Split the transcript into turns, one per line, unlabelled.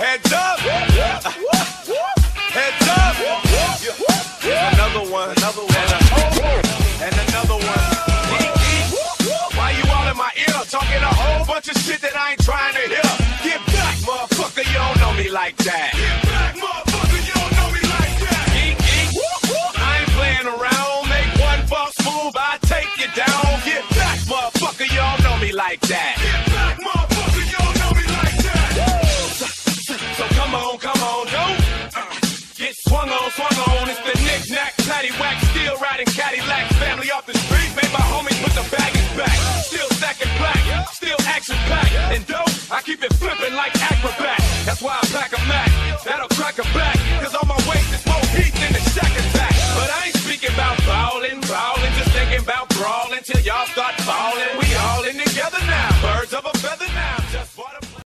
Heads up! Heads up! Another one, another one, and another one. Why you all in my ear talking a whole bunch of shit that I ain't trying to hear? Get back, motherfucker, you don't know me like that. Get back, motherfucker, you don't know me like that. Geek, geek. I ain't playing around. Make one false move, I take you down. Get back, motherfucker, you don't know me like that. I keep it flipping like acrobat. That's why I pack a Mac. That'll crack a back. Cause on my waist is more heat than a Shaq attack. But I ain't speaking about bowling, bowling. Just thinking about brawling till y'all start falling. We all in together now. Birds of a